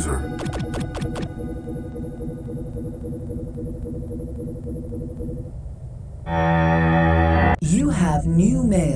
laser. You have new mail.